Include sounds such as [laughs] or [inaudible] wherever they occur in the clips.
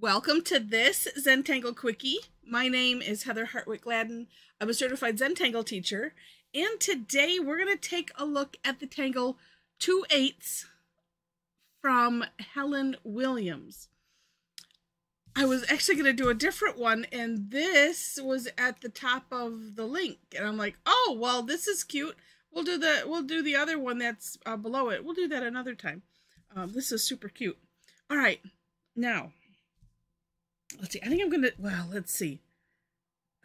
Welcome to this Zentangle Quickie. My name is Heather Hartwick Gladden. I'm a certified Zentangle teacher, and today we're going to take a look at the Tangle 2 eighths from Helen Williams. I was actually going to do a different one, and this was at the top of the link, and I'm like, oh well, this is cute. We'll do the we'll do the other one that's uh, below it. We'll do that another time. Um, this is super cute. All right, now let's see. I think I'm gonna. Well, let's see. [laughs]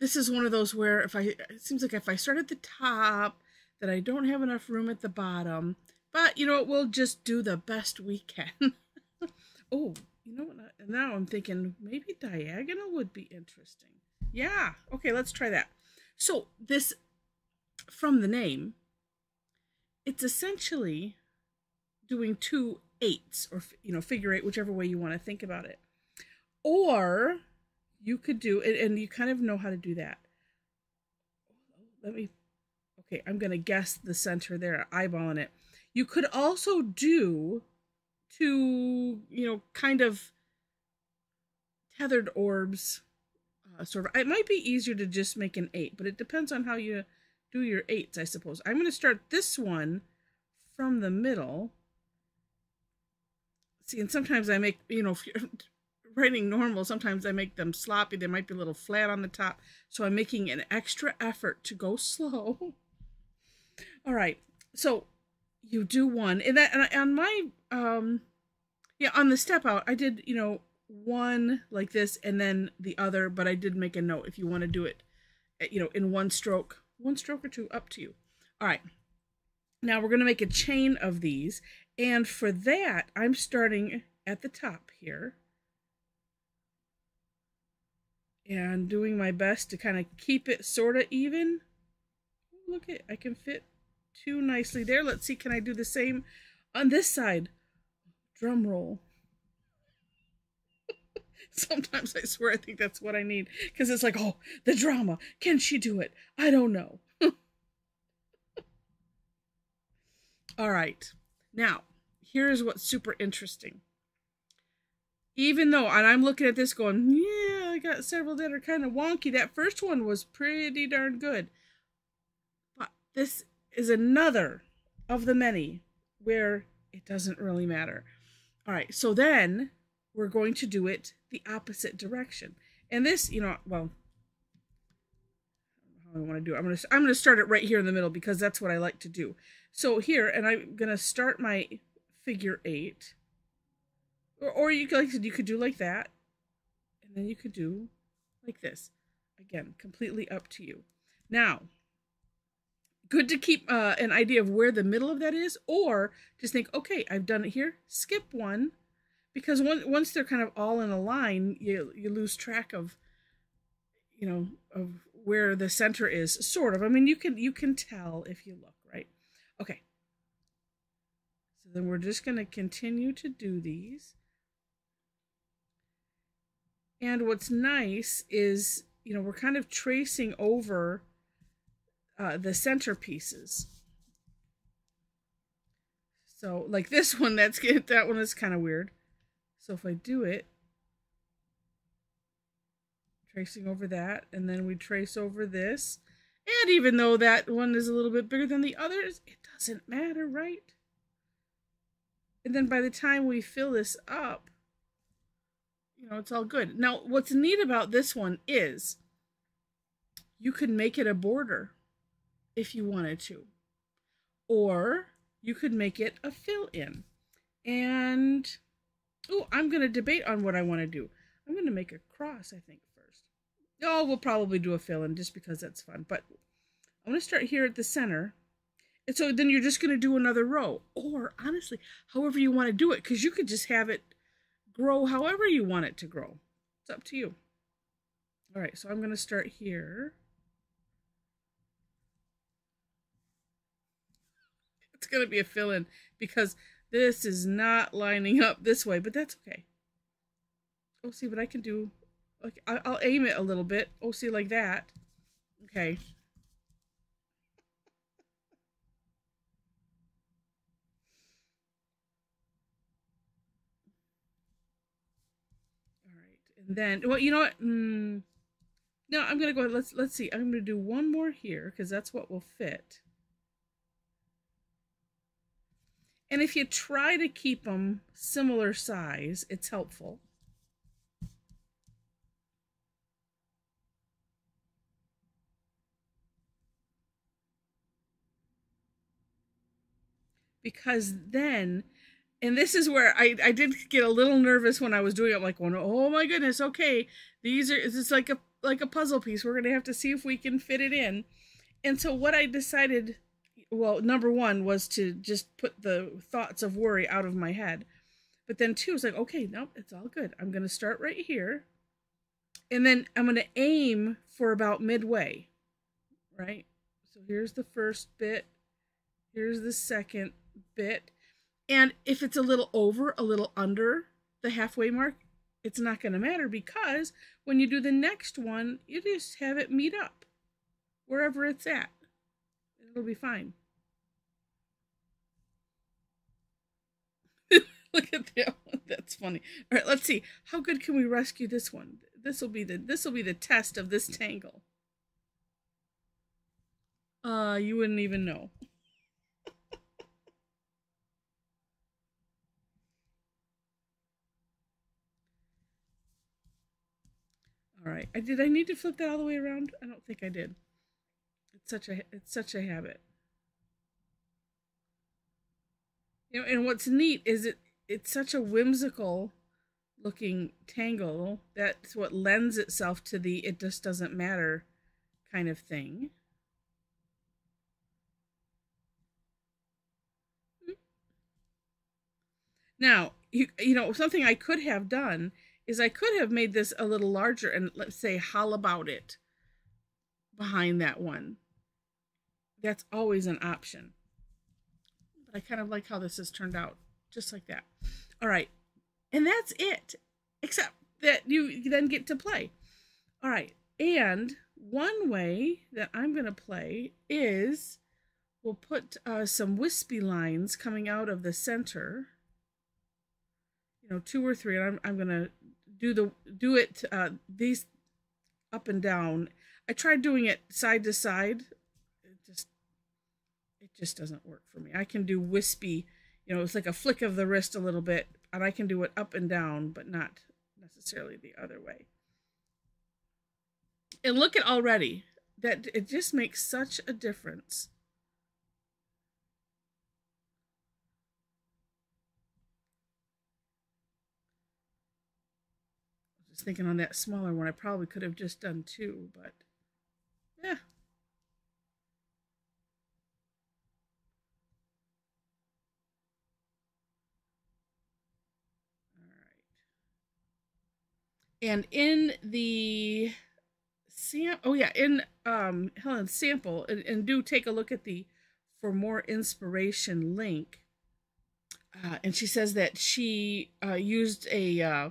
this is one of those where if I it seems like if I start at the top, that I don't have enough room at the bottom. But you know, we'll just do the best we can. [laughs] oh, you know what? Now I'm thinking maybe diagonal would be interesting. Yeah. Okay, let's try that. So this, from the name, it's essentially doing two eights or, you know, figure eight, whichever way you want to think about it. Or you could do it, and you kind of know how to do that. Let me, okay, I'm going to guess the center there, eyeballing it. You could also do to, you know, kind of tethered orbs. Uh, sort of. It might be easier to just make an eight, but it depends on how you do your eights, I suppose. I'm going to start this one from the middle. See, and sometimes I make, you know, [laughs] writing normal, sometimes I make them sloppy. They might be a little flat on the top. So I'm making an extra effort to go [laughs] slow. All right. So you do one. And that and on my um yeah, on the step out, I did, you know, one like this and then the other, but I did make a note if you want to do it, eh, you know, in one stroke, one stroke or two, up to you. All right. Now we're going to make a chain of these. And for that, I'm starting at the top here. And doing my best to kind of keep it sort of even. Look at, I can fit two nicely there. Let's see, can I do the same on this side? Drum roll. [laughs] Sometimes I swear I think that's what I need because it's like, oh, the drama. Can she do it? I don't know. [laughs] All right. Now, here's what's super interesting. Even though, and I'm looking at this going, yeah, I got several that are kind of wonky. That first one was pretty darn good. But this is another of the many where it doesn't really matter. All right, so then we're going to do it the opposite direction. And this, you know, well, how I want to do it. I'm going to I'm going to start it right here in the middle because that's what I like to do. So here, and I'm going to start my figure 8. Or, or you could like you could do like that. And then you could do like this. Again, completely up to you. Now, good to keep uh, an idea of where the middle of that is, or just think, okay, I've done it here, skip one, because once once they're kind of all in a line, you you lose track of, you know, of where the center is. Sort of. I mean, you can you can tell if you look right. Okay. So then we're just going to continue to do these. And what's nice is, you know, we're kind of tracing over uh, the centerpieces. So like this one, that's [laughs] good. that one is kind of weird. So if I do it, tracing over that, and then we trace over this, and even though that one is a little bit bigger than the others, it doesn't matter, right? And then by the time we fill this up, you know, it's all good. Now, what's neat about this one is you could make it a border if you wanted to. Or you could make it a fill-in. And, oh, I'm going to debate on what I want to do. I'm going to make a cross, I think, first. Oh, we'll probably do a fill-in just because that's fun. But I'm going to start here at the center. And so then you're just going to do another row. Or, honestly, however you want to do it. Because you could just have it grow however you want it to grow. It's up to you. All right, so I'm going to start here. it's going to be a fill-in because this is not lining up this way, but that's okay. Oh, see, what I can do, okay, I'll aim it a little bit. Oh, see, like that. Okay. And then, well, you know what? Mm, no, I'm gonna go. Let's let's see. I'm gonna do one more here because that's what will fit. And if you try to keep them similar size, it's helpful. Because then, and this is where I, I did get a little nervous when I was doing it. I'm like, oh, oh my goodness, okay, these are, it's like a, like a puzzle piece. We're to have to see if we can fit it in. And so what I decided well, number one was to just put the thoughts of worry out of my head. But then two was like, okay, nope, it's all good. I'm to start right here. And then I'm to aim for about midway, right? So here's the first bit. Here's the second bit. And if it's a little over, a little under the halfway mark, it's not going to matter because when you do the next one, you just have it meet up wherever it's at. It'll be fine. [laughs] Look at that one. That's funny. All right, let's see. How good can we rescue this one? This will be the this will be the test of this tangle. Uh, you wouldn't even know. Right. I did I need to flip that all the way around? I don't think I did. It's such a it's such a habit. You know, and what's neat is it it's such a whimsical looking tangle that's what lends itself to the it just doesn't matter kind of thing. Hmm. Now, you, you know, something I could have done is I could have made this a little larger and let's say how about it behind that one. That's always an option. But I kind of like how this has turned out just like that. All right. And that's it, except that you then get to play. All right. And one way that I'm going to play is we'll put uh, some wispy lines coming out of the center. You know, two or three. And I'm, I'm going to do the do it uh, these up and down. I tried doing it side to side. It just it just doesn't work for me. I can do wispy you know, it's like a flick of the wrist a little bit, and I can do it up and down, but not necessarily the other way. And look at already that it just makes such a difference. Just thinking on that smaller one, I probably could have just done two, but yeah. and in the sam oh yeah in um helen's sample and, and do take a look at the for more inspiration link uh, and she says that she uh, used a uh,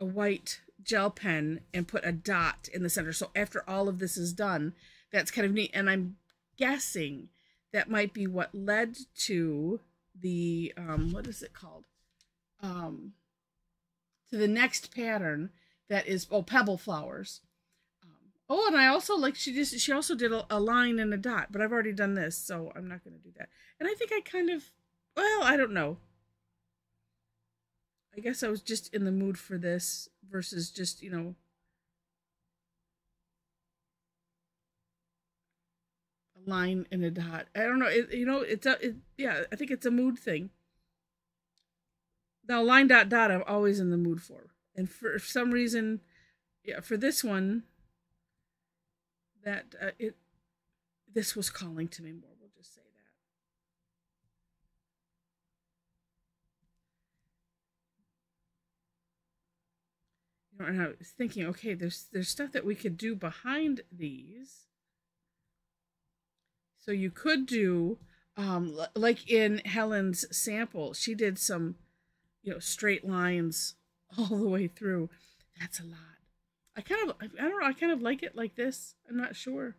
a white gel pen and put a dot in the center so after all of this is done that's kind of neat and i'm guessing that might be what led to the um what is it called um to the next pattern that is oh pebble flowers. Um, oh, and I also like she just she also did a, a line and a dot, but I've already done this, so I'm not going to do that. And I think I kind of well, I don't know. I guess I was just in the mood for this versus just you know a line and a dot. I don't know. It, you know, it's a it, yeah. I think it's a mood thing. Now, line dot dot, I'm always in the mood for. And for some reason, yeah, for this one, that uh, it, this was calling to me more. We'll just say that. And I was thinking, okay, there's there's stuff that we could do behind these. So you could do, um, like in Helen's sample, she did some you know, straight lines [laughs] all the way through. That's a lot. I kind of, I don't know, I kind of like it like this. I'm not sure.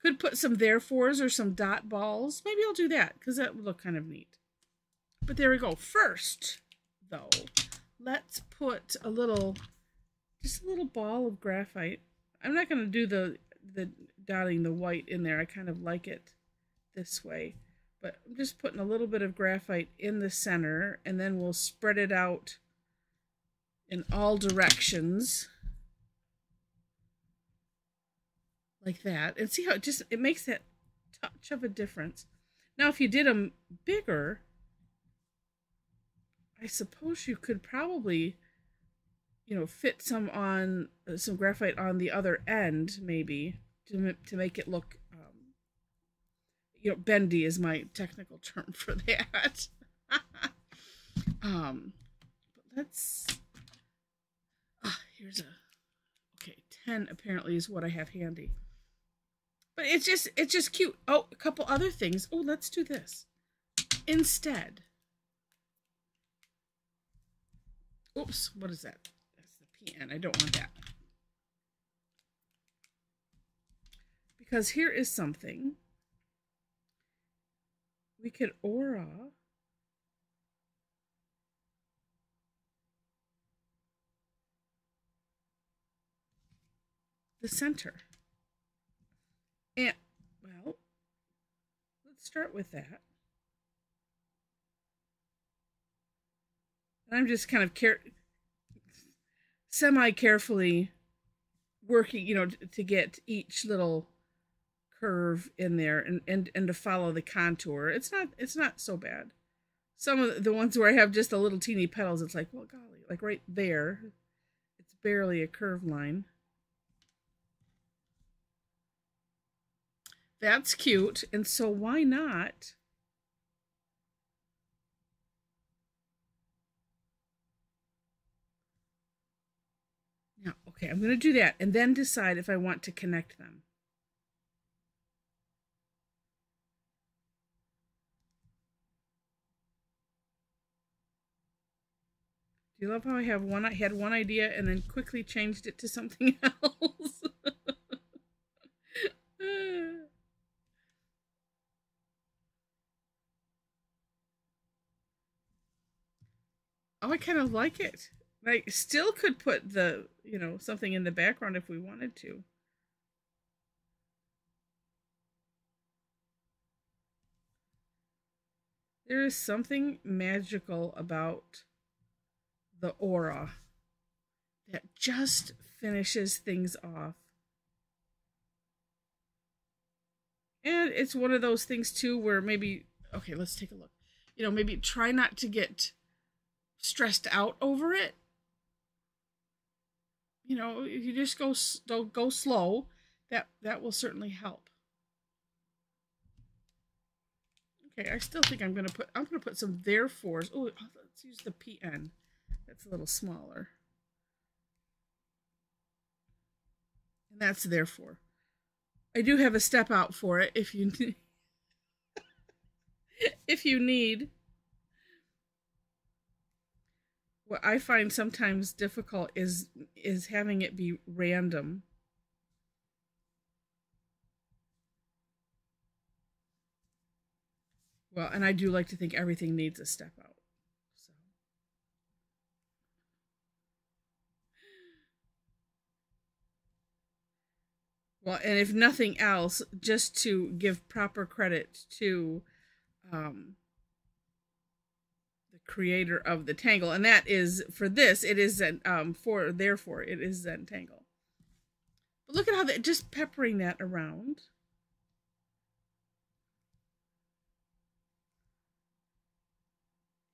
Could put some therefores or some dot balls. Maybe I'll do that because that would look kind of neat. But there we go. First, though, let's put a little, just a little ball of graphite. I'm not going to do the, the dotting the white in there. I kind of like it this way. But I'm just putting a little bit of graphite in the center and then we'll spread it out in all directions. Like that. And see how it just, it makes that touch of a difference. Now if you did them bigger, I suppose you could probably, you know, fit some on, uh, some graphite on the other end maybe to, to make it look um, you know, bendy is my technical term [laughs] for that. [laughs] um, but let's. Ah, here's a. Okay, ten apparently is what I have handy. But it's just it's just cute. Oh, a couple other things. Oh, let's do this instead. Oops, what is that? PN. I don't want that. Because here is something we could aura the center. And, well, let's start with that. I'm just kind of care semi carefully working, you know, to get each little curve in there and, and, and to follow the contour. It's not it's not so bad. Some of the ones where I have just a little teeny petals, it's like, well, golly, like right there, it's barely a curve line. That's cute. And so why not? Now, okay, I'm going to do that and then decide if I want to connect them. Do you love how I have one? I had one idea and then quickly changed it to something [laughs] else. [laughs] oh, I kind of like it. I still could put the, you know, something in the background if we wanted to. There is something magical about the aura that just finishes things off. And it's one of those things too where maybe okay, let's take a look. You know, maybe try not to get stressed out over it. You know, if you just go don't go slow, that that will certainly help. Okay, I still think I'm gonna put I'm gonna put some therefores. Oh, let's use the PN. It's a little smaller. And that's therefore. I do have a step out for it if you [laughs] if you need. What I find sometimes difficult is is having it be random. Well, and I do like to think everything needs a step out. Well, and if nothing else, just to give proper credit to um, creator of the Tangle, and that is for this, it is um for therefore it is Zentangle. But look at how that just peppering that around.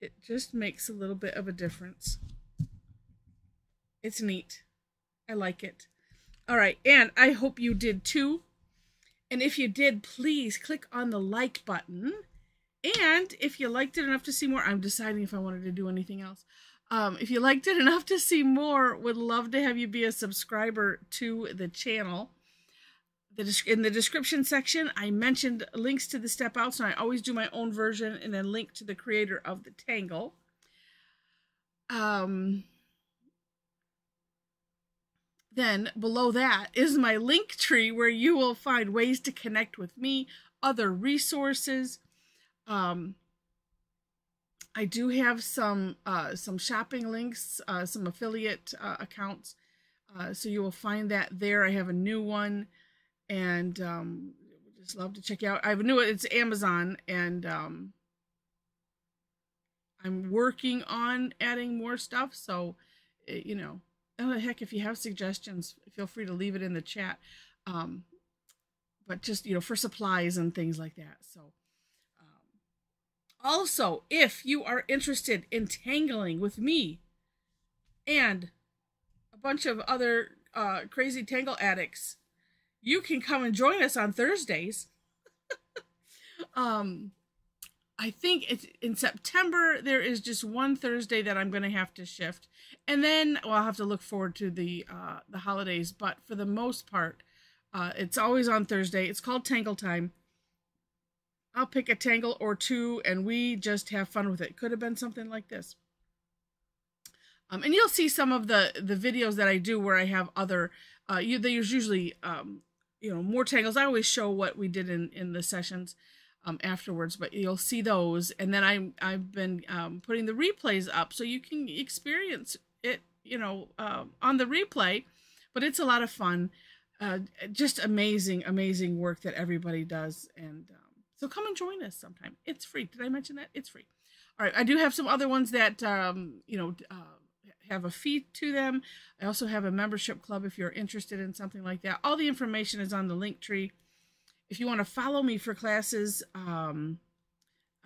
It just makes a little bit of a difference. It's neat. I like it. All right, and I hope you did too. And if you did, please click on the like button. And if you liked it enough to see more, I'm deciding if I wanted to do anything else. Um, if you liked it enough to see more, would love to have you be a subscriber to the channel. The, in the description section, I mentioned links to the step outs, and I always do my own version and then link to the creator of the Tangle. Um, then below that is my LinkTree where you will find ways to connect with me, other resources. Um, I do have some uh, some shopping links, uh, some affiliate uh, accounts, uh, so you will find that there. I have a new one, and um, just love to check out. I have a new one. it's Amazon, and um, I'm working on adding more stuff. So, eh, you know, oh heck, if you have suggestions, feel free to leave it in the chat. Um, but just you know, for supplies and things like that. So. Also, if you are interested in tangling with me and a bunch of other uh, crazy tangle addicts, you can come and join us on Thursdays. [laughs] um, I think it's in September. There is just one Thursday that I'm going to have to shift, and then well, I'll have to look forward to the uh, the holidays. But for the most part, uh, it's always on Thursday. It's called Tangle Time. I'll pick a tangle or two and we just have fun with it. Could have been something like this. Um, and you'll see some of the, the videos that I do where I have other, uh, you, there's usually, um, you know, more tangles. I always show what we did in, in the sessions um, afterwards, but you'll see those. And then I, I've been um, putting the replays up so you can experience it, you know, uh, on the replay. But it's a lot of fun. Uh, just amazing, amazing work that everybody does. And, uh, so come and join us sometime. It's free. Did I mention that? It's free. All right. I do have some other ones that, um, you know, uh, have a fee to them. I also have a membership club if you're interested in something like that. All the information is on the LinkTree. If you want to follow me for classes, um,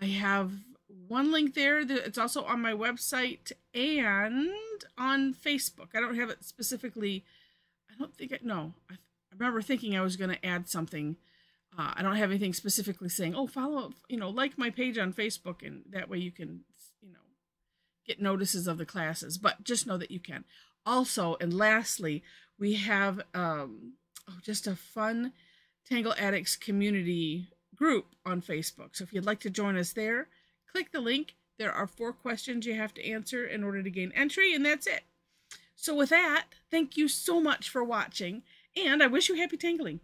I have one link there. It's also on my website and on Facebook. I don't have it specifically. I don't think I, no. I, I remember thinking I was going to add something uh, I don't have anything specifically saying, oh, follow, you know, like my page on Facebook, and that way you can, you know, get notices of the classes. But just know that you can. Also, and lastly, we have um, oh, just a fun Tangle Addicts community group on Facebook. So if you'd like to join us there, click the link. There are four questions you have to answer in order to gain entry, and that's it. So with that, thank you so much for watching, and I wish you happy tangling.